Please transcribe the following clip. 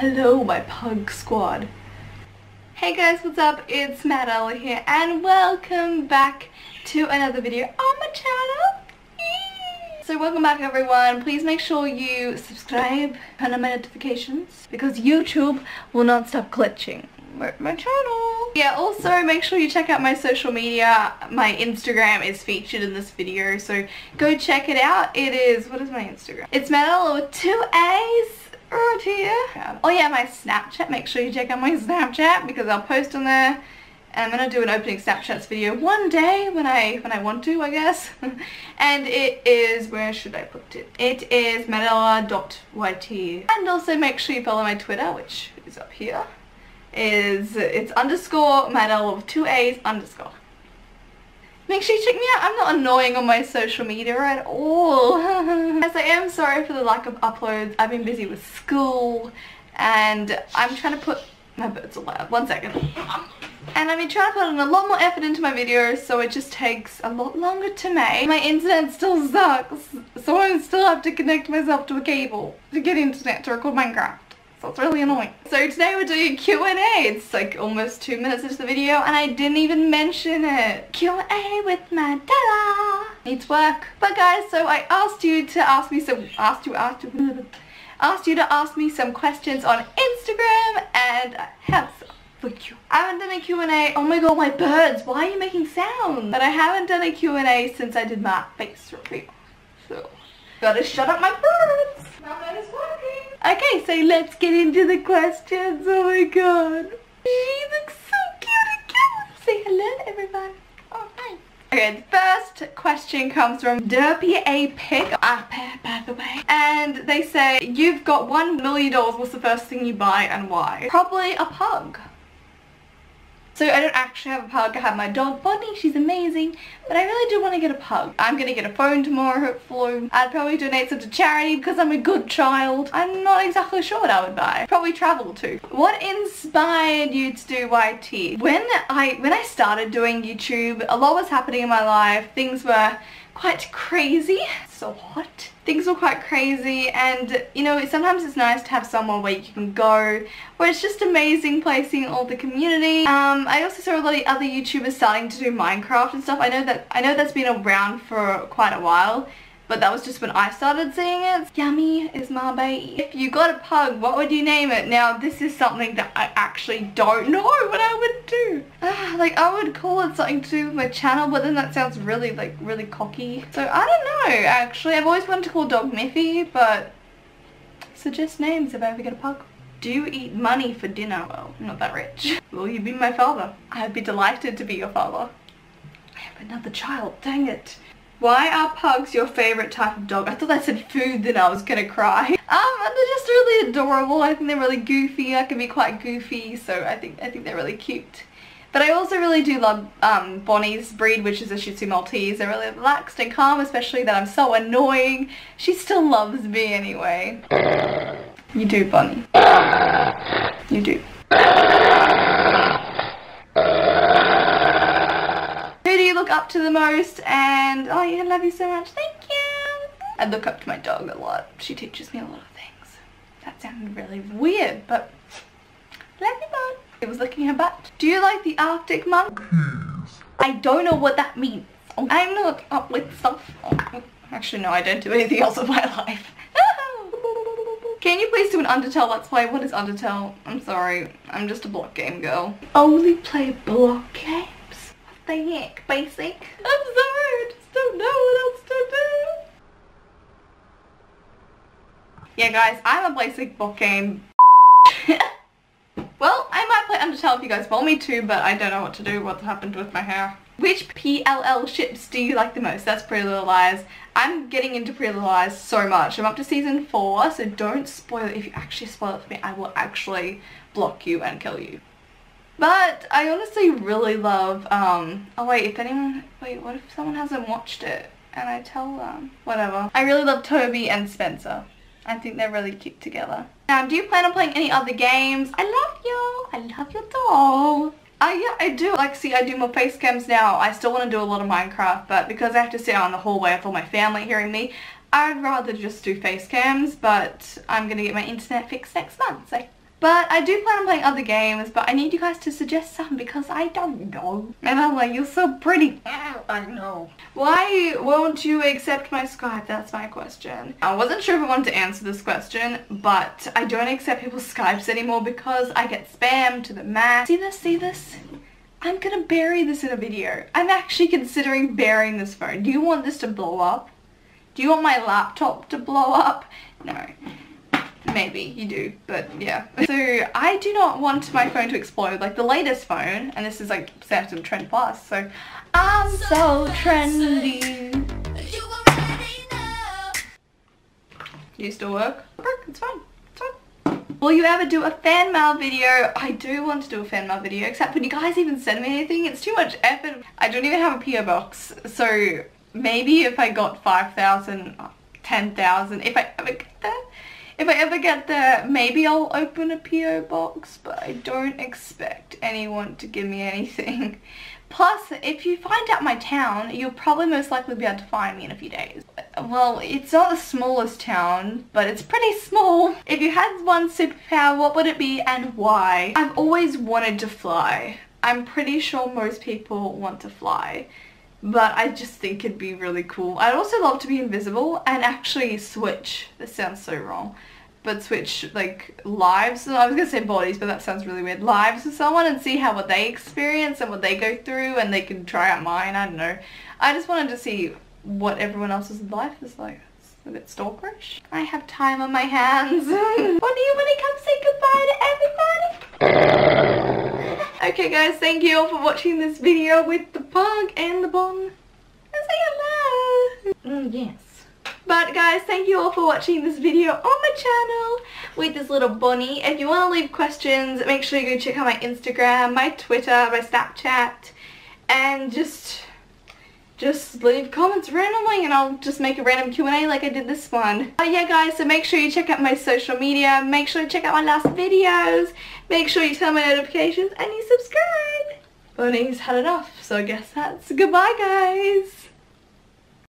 Hello my pug squad. Hey guys, what's up? It's Madella here and welcome back to another video on my channel. So welcome back everyone. Please make sure you subscribe, turn on my notifications because YouTube will not stop glitching my channel. Yeah, also make sure you check out my social media. My Instagram is featured in this video, so go check it out. It is, what is my Instagram? It's Matt with two A's right here. Oh yeah, my Snapchat. Make sure you check out my Snapchat because I'll post on there. And I'm gonna do an opening Snapchats video one day when I when I want to, I guess. and it is where should I put it? It is madella.yt. And also make sure you follow my Twitter, which is up here. Is it's underscore madella with two A's underscore. Make sure you check me out. I'm not annoying on my social media at all. Am sorry for the lack of uploads. I've been busy with school and I'm trying to put... My birds loud. One second. And I've been trying to put in a lot more effort into my videos so it just takes a lot longer to make. My internet still sucks so I still have to connect myself to a cable to get internet to record Minecraft. So it's really annoying. So today we're doing Q&A. It's like almost two minutes into the video and I didn't even mention it. Q&A with Madella. Needs work. But guys, so I asked you to ask me some, asked you, asked you, asked you to ask me some questions on Instagram and I have for you. I haven't done a Q&A. Oh my god, my birds. Why are you making sounds? But I haven't done a Q&A since I did my face reveal. So, gotta shut up my birds. That is working. Okay, so let's get into the questions. Oh my god. She looks so cute again. Say hello everyone. Okay, the first question comes from Derpy A Pig, ah, by the way. And they say, you've got one million dollars, what's the first thing you buy and why? Probably a pug. So I don't actually have a pug, I have my dog Bonnie, she's amazing, but I really do want to get a pug. I'm going to get a phone tomorrow hopefully. I'd probably donate some to charity because I'm a good child. I'm not exactly sure what I would buy. Probably travel too. What inspired you to do YT? When I, when I started doing YouTube, a lot was happening in my life. Things were quite crazy. So hot. Things were quite crazy and you know sometimes it's nice to have somewhere where you can go where it's just amazing placing all the community. Um, I also saw a lot of other YouTubers starting to do Minecraft and stuff. I know that I know that's been around for quite a while but that was just when I started seeing it. Yummy is my baby. If you got a pug, what would you name it? Now, this is something that I actually don't know what I would do. Uh, like, I would call it something to do with my channel, but then that sounds really, like, really cocky. So, I don't know, actually. I've always wanted to call dog Miffy, but suggest names if I ever get a pug. Do you eat money for dinner? Well, I'm not that rich. Will you be my father? I'd be delighted to be your father. I have another child, dang it. Why are pugs your favourite type of dog? I thought that said food then I was gonna cry. Um, they're just really adorable. I think they're really goofy. I can be quite goofy, so I think I think they're really cute. But I also really do love um, Bonnie's breed, which is a Shih Tzu Maltese. They're really relaxed and calm, especially that I'm so annoying. She still loves me anyway. You do, Bonnie. You do. Look up to the most and oh yeah, I love you so much. Thank you. I look up to my dog a lot. She teaches me a lot of things. That sounded really weird, but love you. It was licking her butt. Do you like the Arctic monk? I don't know what that means. I'm not up with stuff. Actually, no, I don't do anything else with my life. Can you please do an Undertale Let's Play? What is Undertale? I'm sorry. I'm just a block game girl. Only play block game? Heck, basic? I'm sorry, I just don't know what else to do. Yeah guys, I'm a basic book game. well, I might play Undertale if you guys want me to, but I don't know what to do, what's happened with my hair. Which PLL ships do you like the most? That's Pretty Little Liars. I'm getting into Pretty Little Lies so much. I'm up to season 4, so don't spoil it. If you actually spoil it for me, I will actually block you and kill you. But I honestly really love, um, oh wait, if anyone, wait, what if someone hasn't watched it and I tell them? Whatever. I really love Toby and Spencer. I think they're really cute together. Um, do you plan on playing any other games? I love you. I love your doll. Uh, yeah, I do. Like, see, I do more face cams now. I still want to do a lot of Minecraft, but because I have to sit out in the hallway with all my family hearing me, I'd rather just do face cams, but I'm going to get my internet fixed next month, so But I do plan on playing other games, but I need you guys to suggest some because I don't know. And I'm like, you're so pretty. I know. Why won't you accept my Skype? That's my question. I wasn't sure if I wanted to answer this question, but I don't accept people's Skypes anymore because I get spam to the max. See this? See this? I'm gonna bury this in a video. I'm actually considering burying this phone. Do you want this to blow up? Do you want my laptop to blow up? No. Maybe you do, but yeah. So I do not want my phone to explode. Like the latest phone, and this is like Samsung Trend Plus, so I'm so trendy. You still work? Work, it's fine. It's fine. Will you ever do a fan mail video? I do want to do a fan mail video, except when you guys even send me anything, it's too much effort. I don't even have a PO box, so maybe if I got 5,000, 10,000, if I ever get there, if I ever get there, maybe I'll open a PO box, but I don't expect anyone to give me anything. Plus, if you find out my town, you'll probably most likely be able to find me in a few days. Well, it's not the smallest town, but it's pretty small. If you had one superpower, what would it be and why? I've always wanted to fly. I'm pretty sure most people want to fly but I just think it'd be really cool. I'd also love to be invisible and actually switch. This sounds so wrong. But switch like lives, I was gonna say bodies, but that sounds really weird. Lives with someone and see how what they experience and what they go through and they can try out mine, I don't know. I just wanted to see what everyone else's life is like. It's a bit stalkerish. I have time on my hands. when do you want to come say goodbye to everybody? Okay guys, thank you all for watching this video with pug and the bon. And say hello. Mm, yes. But guys, thank you all for watching this video on my channel with this little bunny. If you want to leave questions, make sure you go check out my Instagram, my Twitter, my Snapchat, and just just leave comments randomly and I'll just make a random Q&A like I did this one. But yeah guys, so make sure you check out my social media, make sure you check out my last videos, make sure you turn my notifications and you subscribe. Bunny's had enough, so I guess that's goodbye guys.